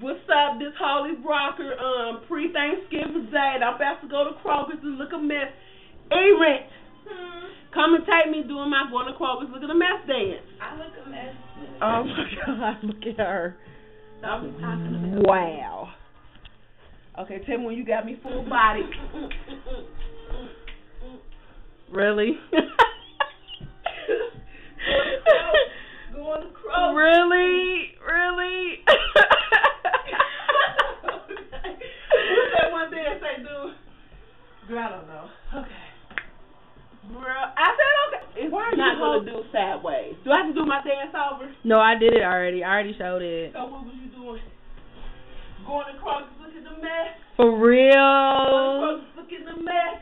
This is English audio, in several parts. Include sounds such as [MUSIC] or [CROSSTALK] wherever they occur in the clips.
What's up, this Holy Rocker, um, pre Thanksgiving day. I'm about to go to Kroger's and look a mess. Errant. Hmm. Come and take me doing my going to Kroger's look at a mess dance. I look a mess. Oh my [LAUGHS] god, look at her. I'm talking about. Wow. Okay, tell me when you got me full body. [LAUGHS] really? [LAUGHS] Going to Kroger. really? Really? What's that one dance they do? Girl, I don't know. Okay. Bro, I said okay. Why are not you gonna do sideways. Do I have to do my dance over? No, I did it already. I already showed it. So what was you doing? Going across, look at the mess. For real. Going across, look at the mess.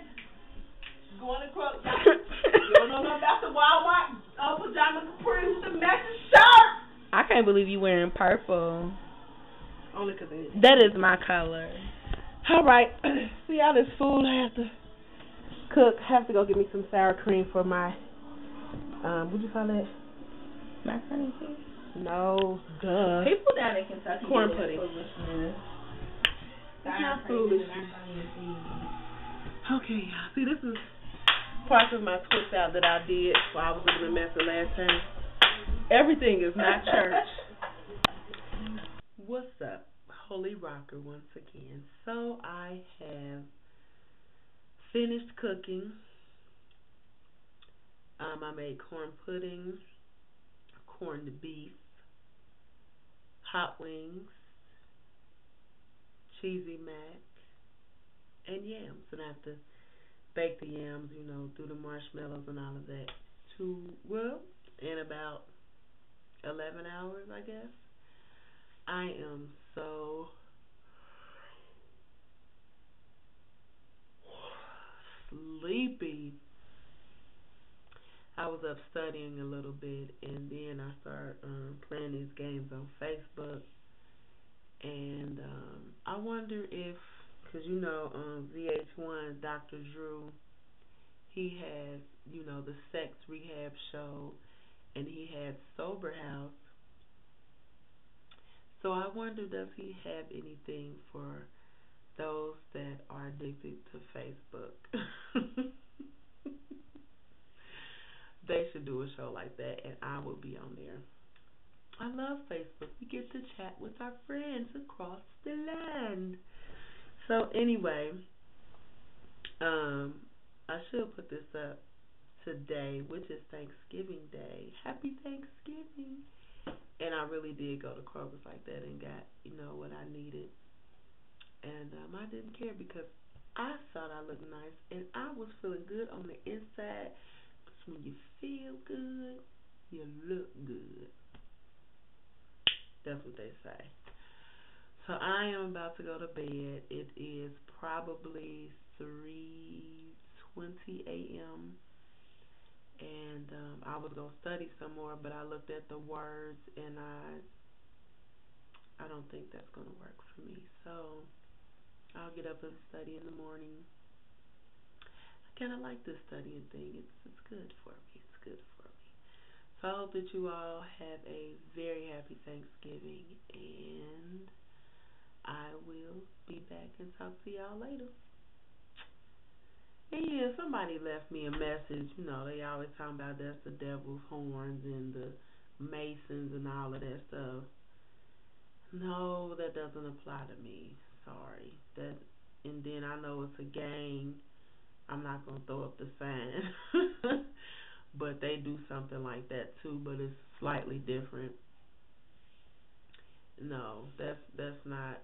Going across. [LAUGHS] you don't know nothing about the Walmart uh, pajama capri with the matching shirt. I can't believe you wearing purple. Only 'cause it. That is my color. All right. [CLEARS THROAT] See all this food I have to cook. I Have to go get me some sour cream for my um. What do you call that? Macaroni and cheese. No, duh. People down in Kentucky. Corn pudding. foolishness. It's not cream and foolishness. macaroni and cheese. Okay, y'all. See, this is part of my twist out that I did while I was living in Mesa last time. Everything is not church. What's up, Holy Rocker, once again? So I have finished cooking. Um, I made corn pudding, corned beef, hot wings, cheesy mac, and yams. And I have to bake the yams, you know, do the marshmallows and all of that. To well, in about eleven hours, I guess. I am so sleepy. I was up studying a little bit, and then I started um, playing these games on Facebook. And um, I wonder if, because you know, um, VH1, Dr. Drew, he has, you know, the sex rehab show, and he had Sober House. So I wonder, does he have anything for those that are addicted to Facebook? [LAUGHS] they should do a show like that, and I will be on there. I love Facebook. We get to chat with our friends across the land. So anyway, um, I should put this up today, which is Thanksgiving Day. Happy Thanksgiving. And I really did go to Kroger's like that and got, you know, what I needed. And um, I didn't care because I thought I looked nice and I was feeling good on the inside. Because when you feel good, you look good. That's what they say. So I am about to go to bed. It is probably 3:20 a.m. and um I was to study some more, but I looked at the words and I I don't think that's to work for me. So I'll get up and study in the morning. I kind of like this studying thing. It's it's good for me. It's good for me. So I hope that you all have a very happy Thanksgiving, and I will be back and talk to y'all later. Yeah, somebody left me a message. You know, they always talking about that's the devil's horns and the Masons and all of that stuff. No, that doesn't apply to me. Sorry. That and then I know it's a gang. I'm not gonna throw up the sign. [LAUGHS] but they do something like that too, but it's slightly different. No, that's that's not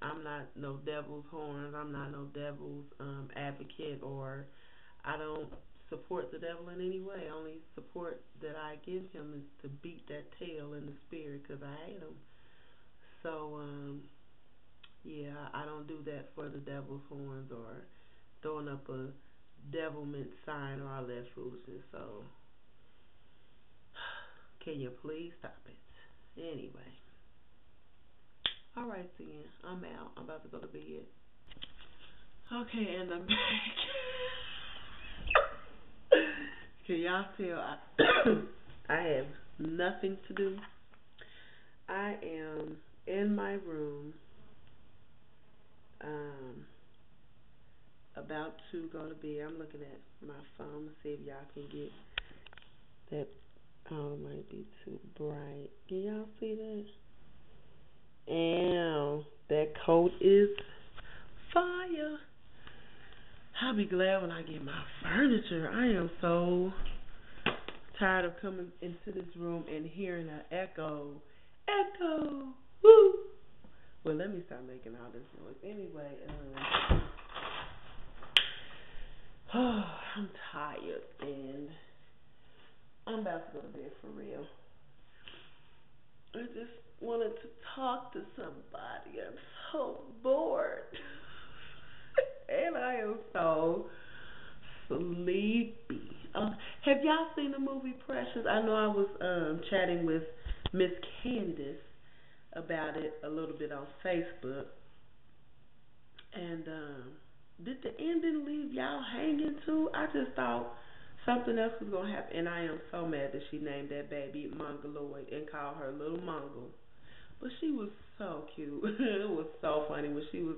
I'm not no devil's horns. I'm not no devil's um advocate or I don't support the devil in any way. Only support that I give him is to beat that tail in the spirit because I hate him. So um yeah, I don't do that for the devil's horns or throwing up a devilment sign or all that foolishness. So [SIGHS] can you please stop it? Anyway. All right, then. I'm out. I'm about to go to bed. Okay, and I'm [LAUGHS] back. Can y'all tell I, [COUGHS] I have nothing to do? I am in my room, um, about to go to bed. I'm looking at my phone to see if y'all can get that. Oh, it might be too bright. Can y'all see that? Ow, that coat is fire. I'll be glad when I get my furniture. I am so tired of coming into this room and hearing an echo. Echo! Woo! Well, let me stop making all this noise. Anyway, um, oh, [SIGHS] I'm tired and I'm about to go to bed for real. I just wanted to talk to somebody. I'm so bored. [LAUGHS] and I am so sleepy. Um, have y'all seen the movie Precious? I know I was um chatting with Miss Candace about it a little bit on Facebook. And um did the ending leave y'all hanging too? I just thought something else was gonna happen and I am so mad that she named that baby Mongoloid and called her little Mongo. But she was so cute. [LAUGHS] it was so funny when she was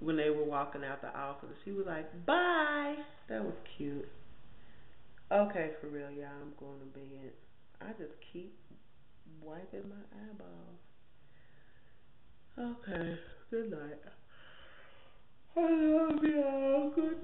when they were walking out the office. She was like, Bye That was cute. Okay, for real, y'all, I'm going to bed. I just keep wiping my eyeballs. Okay, good night. [SIGHS] I love y'all. Good.